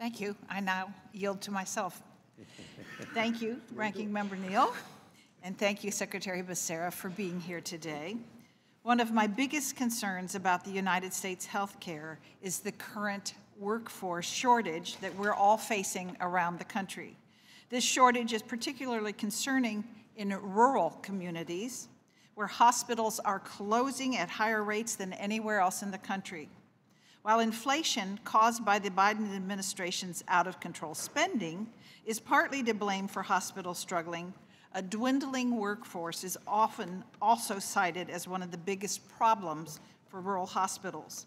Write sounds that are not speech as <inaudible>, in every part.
Thank you. I now yield to myself. Thank you, Ranking Member Neal, and thank you, Secretary Becerra, for being here today. One of my biggest concerns about the United States healthcare is the current workforce shortage that we're all facing around the country. This shortage is particularly concerning in rural communities where hospitals are closing at higher rates than anywhere else in the country. While inflation caused by the Biden administration's out of control spending is partly to blame for hospitals struggling, a dwindling workforce is often also cited as one of the biggest problems for rural hospitals.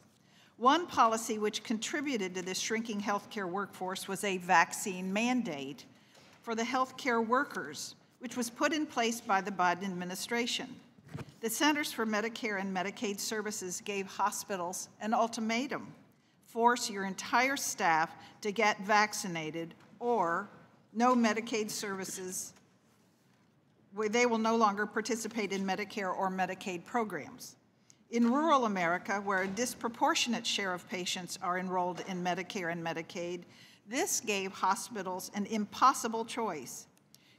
One policy which contributed to this shrinking healthcare workforce was a vaccine mandate for the healthcare workers, which was put in place by the Biden administration. The Centers for Medicare and Medicaid Services gave hospitals an ultimatum force your entire staff to get vaccinated or no Medicaid services, they will no longer participate in Medicare or Medicaid programs. In rural America, where a disproportionate share of patients are enrolled in Medicare and Medicaid, this gave hospitals an impossible choice.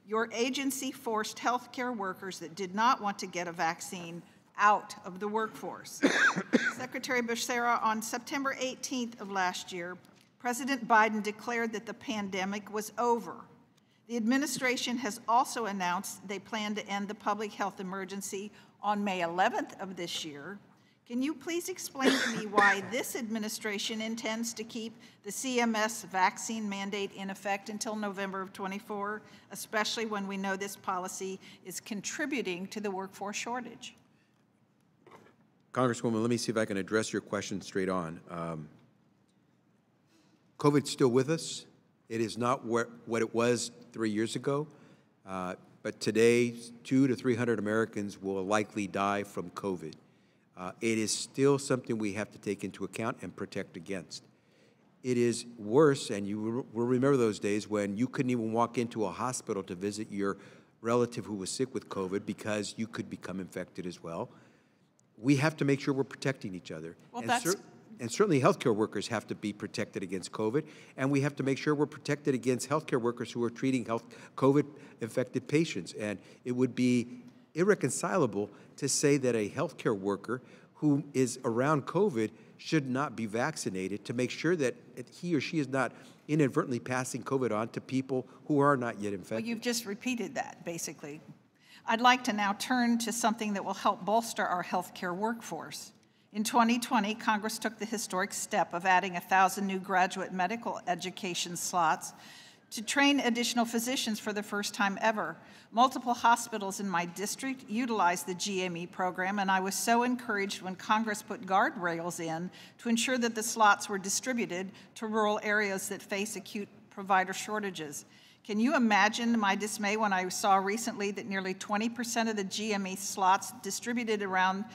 Your agency forced healthcare workers that did not want to get a vaccine out of the workforce. <coughs> Secretary Becerra, on September 18th of last year, President Biden declared that the pandemic was over. The administration has also announced they plan to end the public health emergency on May 11th of this year. Can you please explain to me why this administration intends to keep the CMS vaccine mandate in effect until November of 24, especially when we know this policy is contributing to the workforce shortage? Congresswoman, let me see if I can address your question straight on. Um, COVID's still with us. It is not what it was three years ago, uh, but today, two to 300 Americans will likely die from COVID. Uh, it is still something we have to take into account and protect against. It is worse, and you will remember those days when you couldn't even walk into a hospital to visit your relative who was sick with COVID because you could become infected as well. We have to make sure we're protecting each other. Well, and that's and certainly healthcare workers have to be protected against COVID, and we have to make sure we're protected against healthcare workers who are treating health COVID-infected patients. And it would be irreconcilable to say that a healthcare worker who is around COVID should not be vaccinated to make sure that he or she is not inadvertently passing COVID on to people who are not yet infected. Well, you've just repeated that, basically. I'd like to now turn to something that will help bolster our healthcare workforce. In 2020, Congress took the historic step of adding 1,000 new graduate medical education slots to train additional physicians for the first time ever. Multiple hospitals in my district utilized the GME program, and I was so encouraged when Congress put guardrails in to ensure that the slots were distributed to rural areas that face acute provider shortages. Can you imagine my dismay when I saw recently that nearly 20% of the GME slots distributed around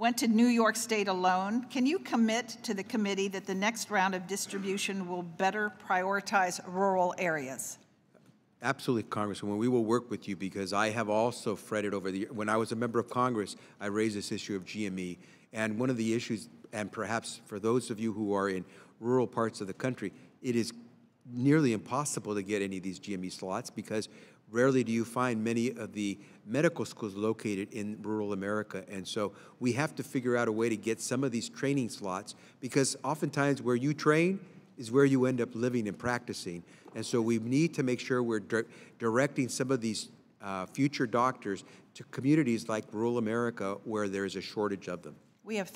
went to New York State alone. Can you commit to the committee that the next round of distribution will better prioritize rural areas? Absolutely, Congresswoman. We will work with you because I have also fretted over the, when I was a member of Congress, I raised this issue of GME. And one of the issues, and perhaps for those of you who are in rural parts of the country, it is nearly impossible to get any of these GME slots because Rarely do you find many of the medical schools located in rural America. And so we have to figure out a way to get some of these training slots because oftentimes where you train is where you end up living and practicing. And so we need to make sure we're di directing some of these uh, future doctors to communities like rural America where there is a shortage of them. We have